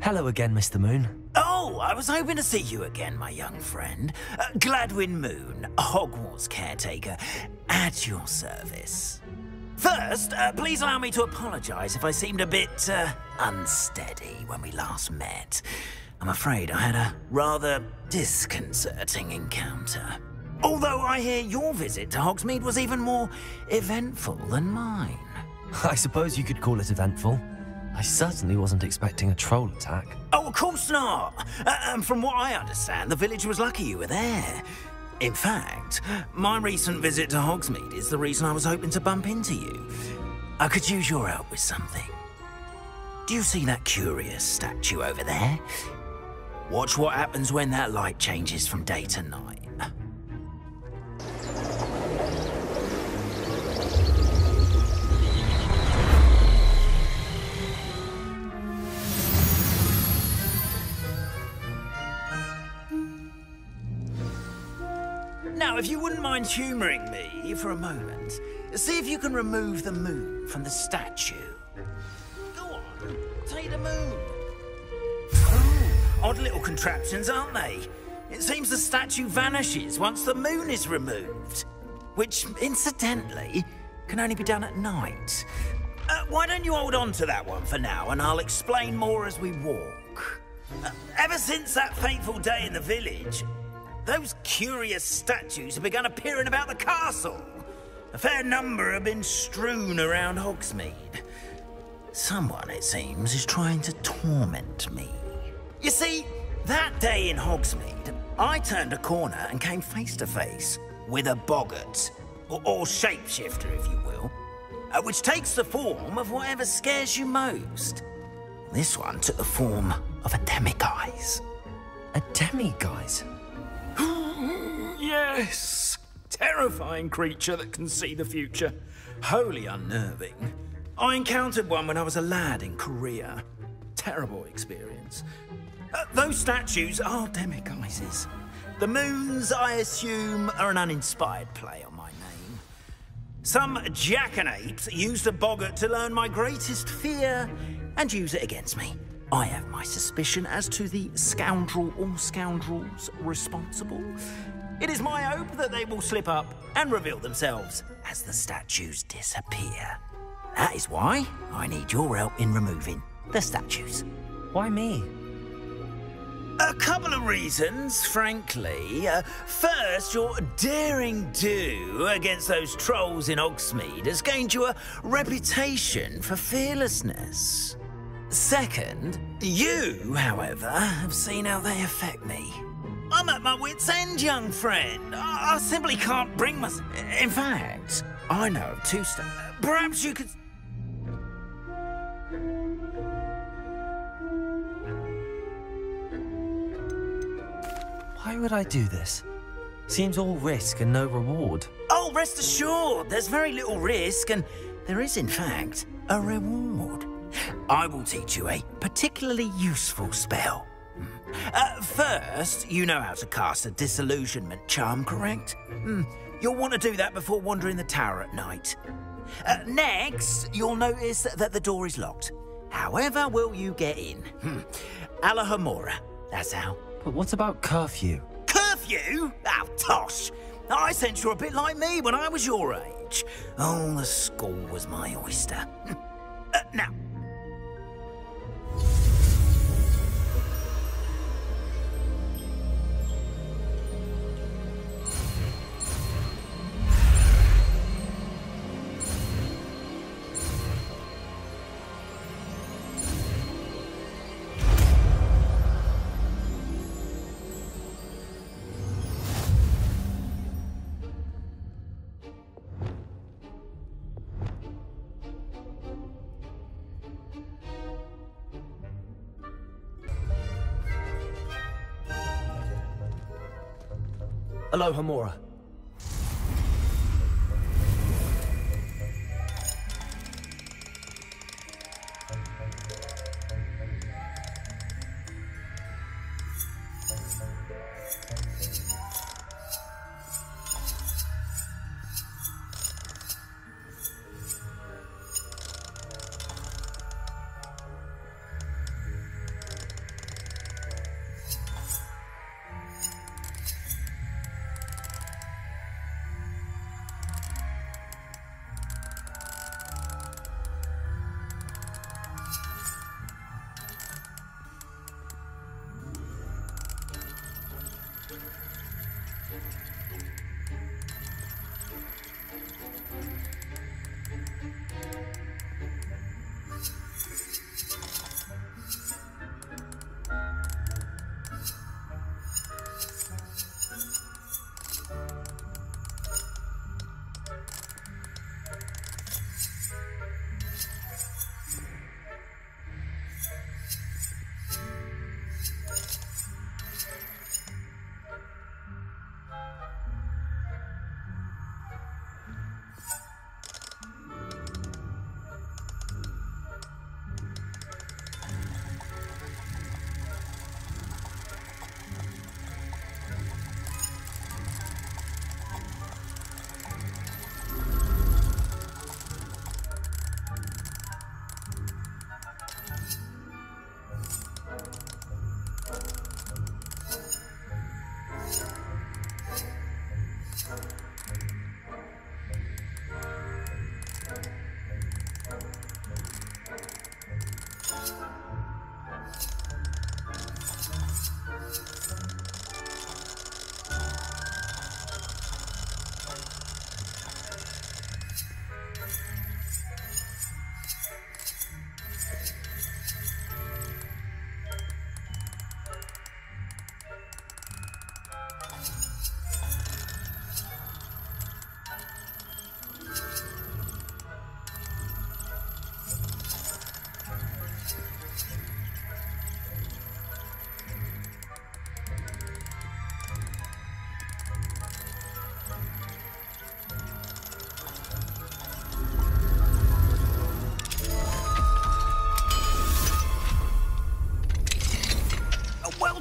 Hello again, Mr. Moon. Oh, I was hoping to see you again, my young friend. Uh, Gladwin Moon, Hogwarts caretaker, at your service. First, uh, please allow me to apologize if I seemed a bit uh, unsteady when we last met. I'm afraid I had a rather disconcerting encounter. Although I hear your visit to Hogsmeade was even more eventful than mine. I suppose you could call it eventful. I certainly wasn't expecting a troll attack. Oh, of course not. Uh, and from what I understand, the village was lucky you were there. In fact, my recent visit to Hogsmeade is the reason I was hoping to bump into you. I could use your help with something. Do you see that curious statue over there? Watch what happens when that light changes from day to night. If you wouldn't mind humouring me for a moment, see if you can remove the moon from the statue. Go on, take the moon. Oh, odd little contraptions, aren't they? It seems the statue vanishes once the moon is removed. Which, incidentally, can only be done at night. Uh, why don't you hold on to that one for now, and I'll explain more as we walk. Uh, ever since that fateful day in the village, those curious statues have begun appearing about the castle. A fair number have been strewn around Hogsmeade. Someone, it seems, is trying to torment me. You see, that day in Hogsmeade, I turned a corner and came face to face with a boggart, or, or shapeshifter, if you will, uh, which takes the form of whatever scares you most. This one took the form of a demiguise. A demiguise? Yes! Terrifying creature that can see the future. Wholly unnerving. I encountered one when I was a lad in Korea. Terrible experience. Uh, those statues are demiguises. The moons, I assume, are an uninspired play on my name. Some jackanapes used a boggart to learn my greatest fear and use it against me. I have my suspicion as to the scoundrel or scoundrels responsible. It is my hope that they will slip up and reveal themselves as the statues disappear. That is why I need your help in removing the statues. Why me? A couple of reasons, frankly. Uh, first, your daring do against those trolls in Hogsmeade has gained you a reputation for fearlessness. Second, you, however, have seen how they affect me. I'm at my wit's end, young friend. I, I simply can't bring myself. In fact, I know of two steps. Perhaps you could. Why would I do this? Seems all risk and no reward. Oh, rest assured, there's very little risk, and there is, in fact, a reward. I will teach you a particularly useful spell. Uh, first, you know how to cast a disillusionment charm, correct? Hmm. You'll want to do that before wandering the tower at night. Uh, next, you'll notice that the door is locked. However will you get in? Hmm. Alohomora, that's how. But what about curfew? Curfew? Oh, tosh! I sense you're a bit like me when I was your age. Oh, the school was my oyster. uh, now, Alohomora.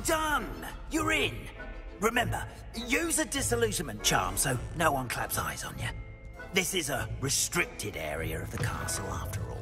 Done! You're in! Remember, use a disillusionment charm so no one claps eyes on you. This is a restricted area of the castle, after all.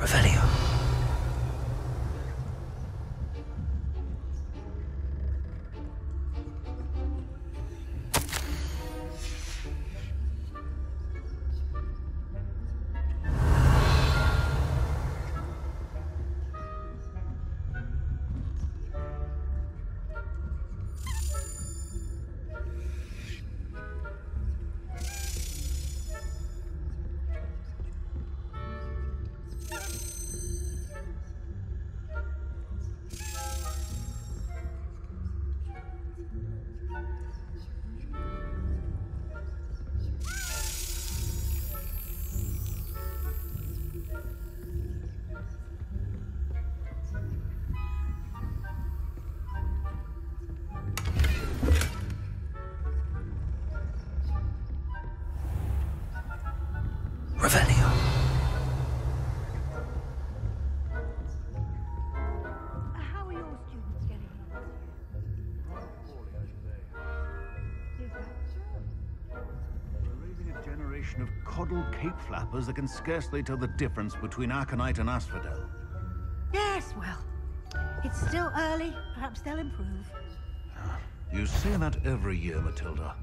Revelio. Revelio. How are your students getting on? Is that so? We're raising a generation of coddled cape flappers that can scarcely tell the difference between Aconite and Asphodel. Yes, well, it's still early. Perhaps they'll improve. You say that every year, Matilda.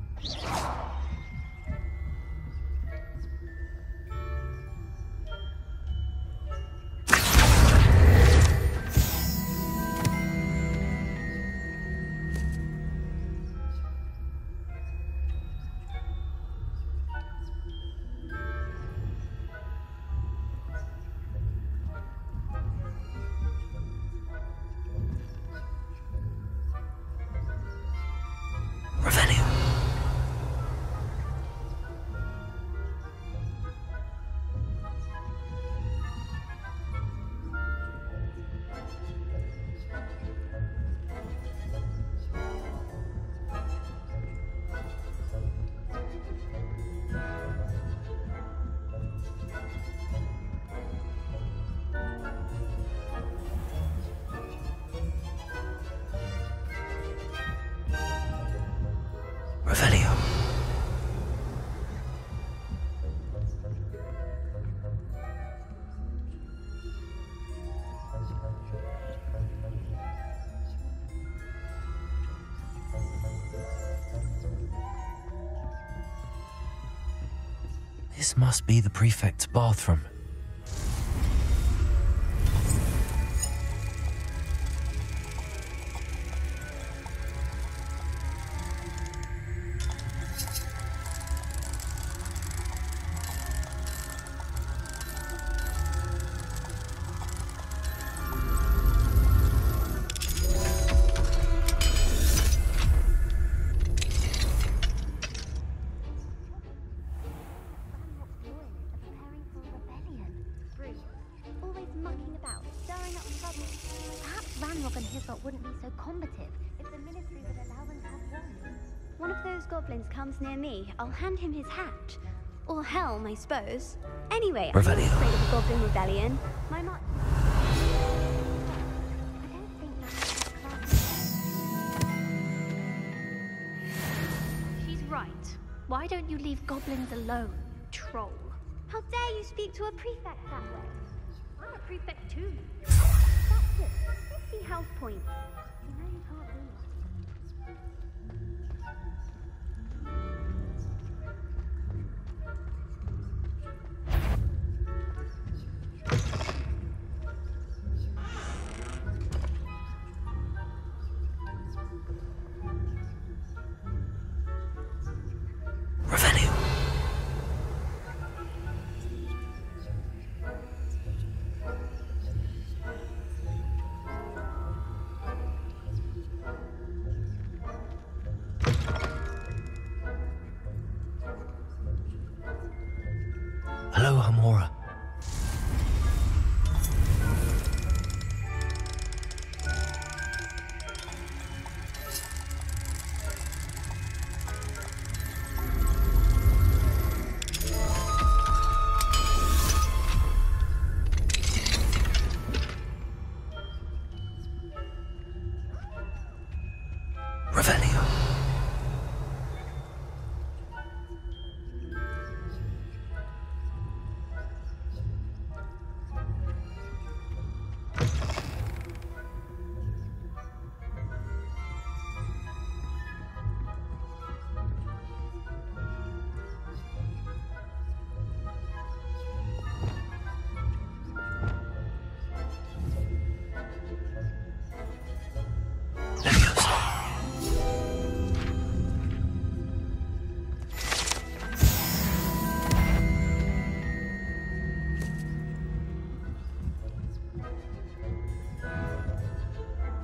Revelio. This must be the prefect's bathroom. Comes near me, I'll hand him his hat. Or helm, I suppose. Anyway, I'm afraid of a goblin rebellion. My ma- I don't think that's She's right. Why don't you leave goblins alone, troll? How dare you speak to a prefect that way? I'm a prefect too. That's it. 50 health points. You know you can't do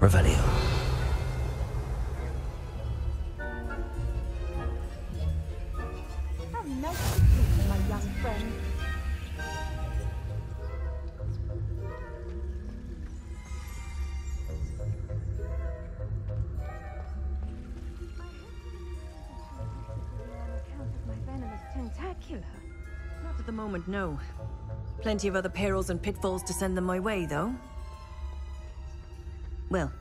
Revelio. Have nice to meet my young friend. Tentacular. Not at the moment, no. Plenty of other perils and pitfalls to send them my way, though. Well,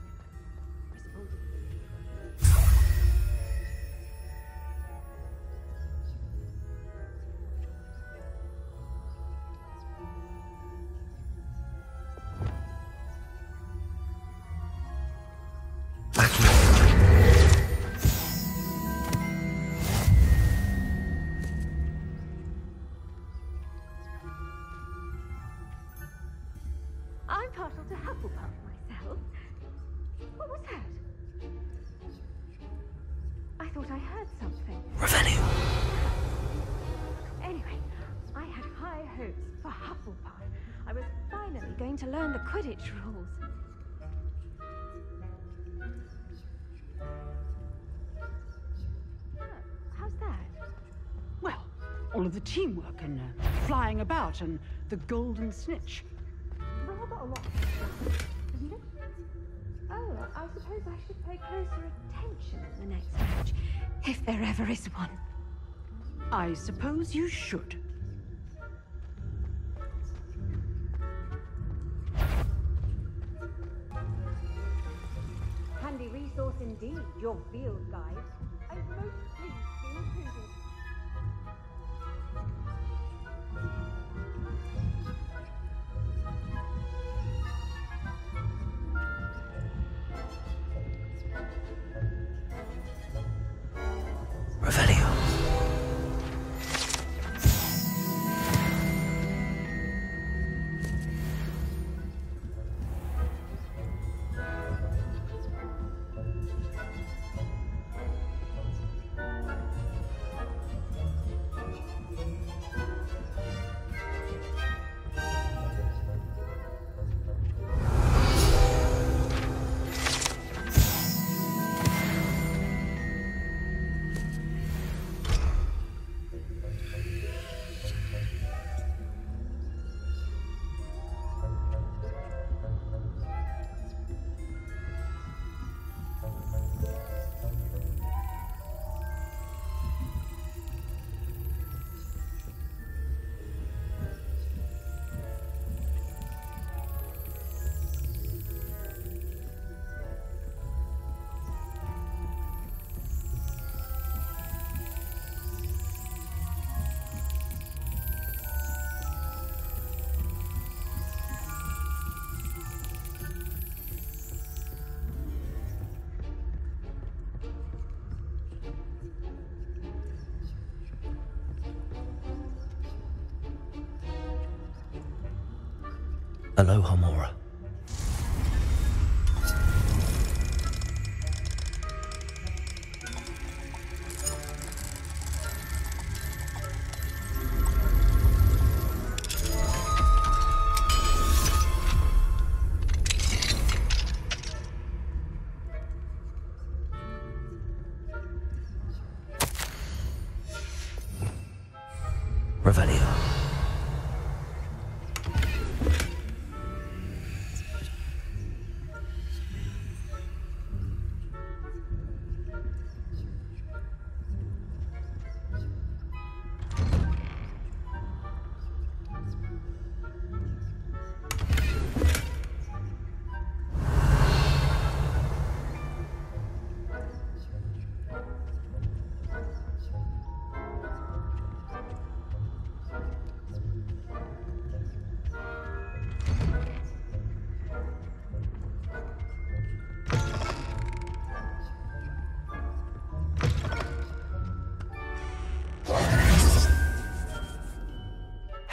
I'm partial to Hufflepuff to learn the Quidditch rules. Oh, how's that? Well, all of the teamwork and uh, flying about and the golden snitch. Rather a lot of stuff, isn't? Oh, I suppose I should pay closer attention in the next match, if there ever is one. I suppose you should. Your field guide. I'm most pleased Alohomora.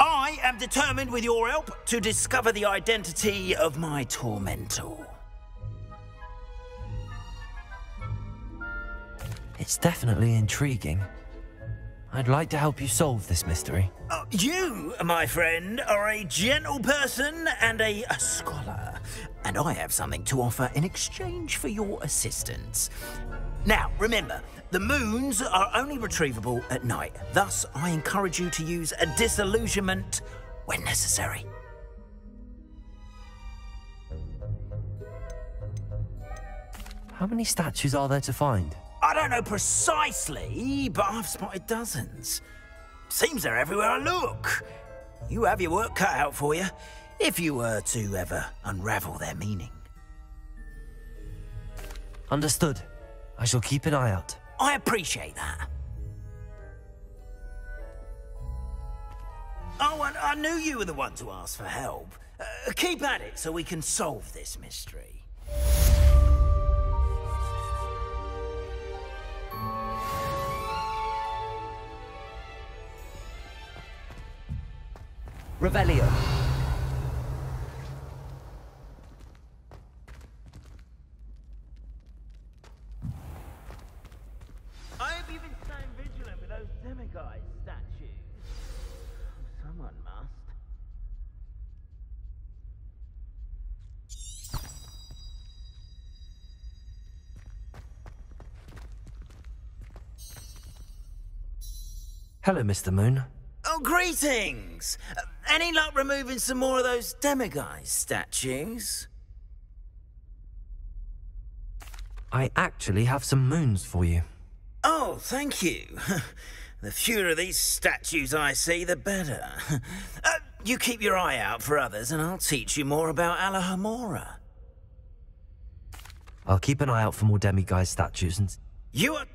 I am determined, with your help, to discover the identity of my tormentor. It's definitely intriguing. I'd like to help you solve this mystery. Uh, you, my friend, are a gentle person and a, a scholar, and I have something to offer in exchange for your assistance. Now, remember, the moons are only retrievable at night. Thus, I encourage you to use a disillusionment when necessary. How many statues are there to find? I don't know precisely, but I've spotted dozens. Seems they're everywhere I look. You have your work cut out for you, if you were to ever unravel their meaning. Understood. I shall keep an eye out. I appreciate that. Oh, and I knew you were the one to ask for help. Uh, keep at it so we can solve this mystery. Revelio. Hello, Mr. Moon. Oh, greetings! Uh, any luck removing some more of those demiguise statues? I actually have some moons for you. Oh, thank you. the fewer of these statues I see, the better. Uh, you keep your eye out for others, and I'll teach you more about Alohomora. I'll keep an eye out for more demiguise statues and... You are